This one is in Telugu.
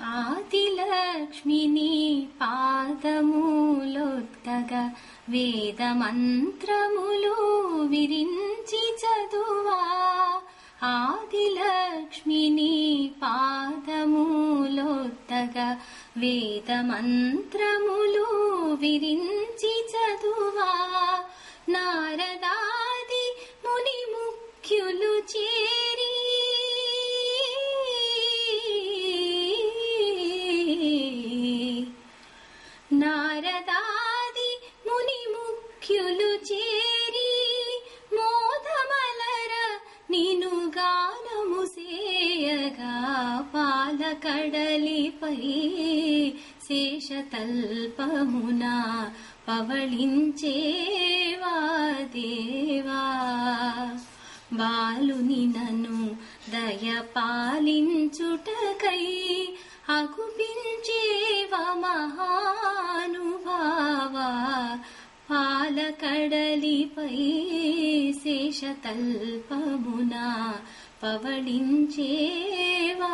ఆదిలక్ష్మిని పాదములొత్తగా వేద మంత్రములు విరించి చదువా. ఆదిలక్ష్మిని పాదములొత్తగా వేద మంత్రములు విరించి చదువా. నారదా సఖ్యులు చేరి మోదమలర నిను గానము సేయగా పాలకడలిపై శేషతల్పమున పవళించేవా దేవా? బాలుని నను దయ పాలించుటకై అగుపించేవ మహా పాలకడలిపై శేషతల్పమున పవళించేవా దేవా